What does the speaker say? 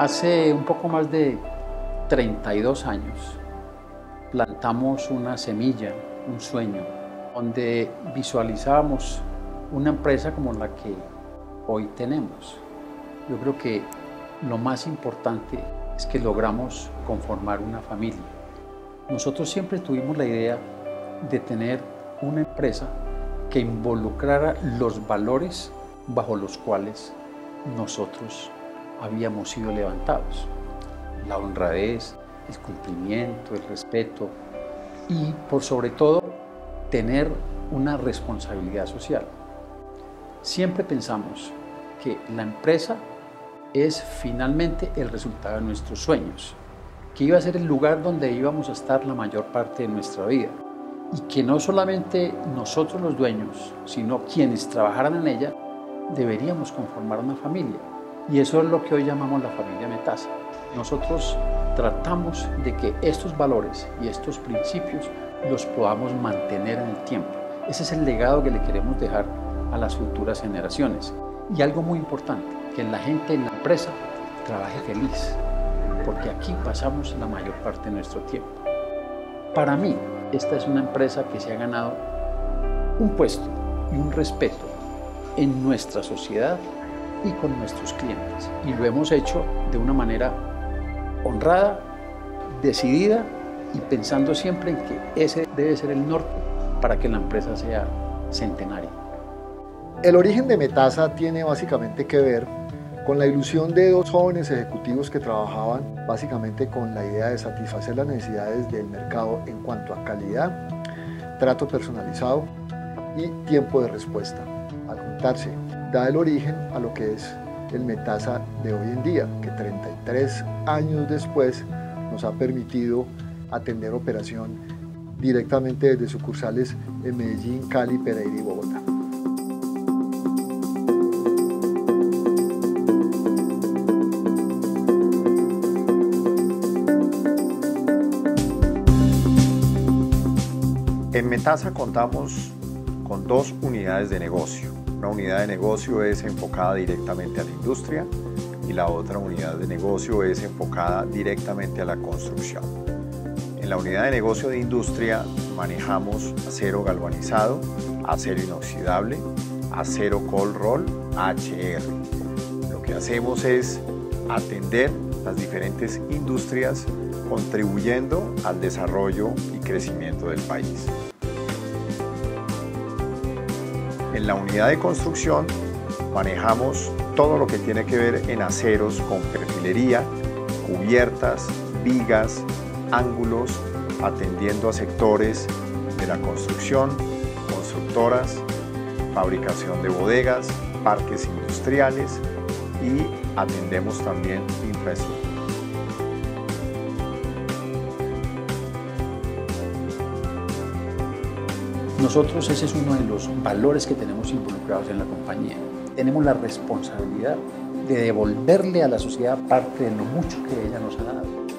Hace un poco más de 32 años plantamos una semilla, un sueño, donde visualizábamos una empresa como la que hoy tenemos. Yo creo que lo más importante es que logramos conformar una familia. Nosotros siempre tuvimos la idea de tener una empresa que involucrara los valores bajo los cuales nosotros habíamos sido levantados. La honradez, el cumplimiento, el respeto y por sobre todo tener una responsabilidad social. Siempre pensamos que la empresa es finalmente el resultado de nuestros sueños, que iba a ser el lugar donde íbamos a estar la mayor parte de nuestra vida y que no solamente nosotros los dueños, sino quienes trabajaran en ella, deberíamos conformar una familia y eso es lo que hoy llamamos la familia Metasa. Nosotros tratamos de que estos valores y estos principios los podamos mantener en el tiempo. Ese es el legado que le queremos dejar a las futuras generaciones. Y algo muy importante, que la gente en la empresa trabaje feliz, porque aquí pasamos la mayor parte de nuestro tiempo. Para mí, esta es una empresa que se ha ganado un puesto y un respeto en nuestra sociedad y con nuestros clientes. Y lo hemos hecho de una manera honrada, decidida y pensando siempre en que ese debe ser el norte para que la empresa sea centenaria. El origen de Metasa tiene básicamente que ver con la ilusión de dos jóvenes ejecutivos que trabajaban básicamente con la idea de satisfacer las necesidades del mercado en cuanto a calidad, trato personalizado y tiempo de respuesta. Al juntarse da el origen a lo que es el Metasa de hoy en día, que 33 años después nos ha permitido atender operación directamente desde sucursales en Medellín, Cali, Pereira y Bogotá. En Metasa contamos con dos unidades de negocio una unidad de negocio es enfocada directamente a la industria y la otra unidad de negocio es enfocada directamente a la construcción. En la unidad de negocio de industria manejamos acero galvanizado, acero inoxidable, acero cold roll, HR. Lo que hacemos es atender las diferentes industrias contribuyendo al desarrollo y crecimiento del país. En la unidad de construcción manejamos todo lo que tiene que ver en aceros con perfilería, cubiertas, vigas, ángulos, atendiendo a sectores de la construcción, constructoras, fabricación de bodegas, parques industriales y atendemos también infraestructura. Nosotros ese es uno de los valores que tenemos involucrados en la compañía. Tenemos la responsabilidad de devolverle a la sociedad parte de lo mucho que ella nos ha dado.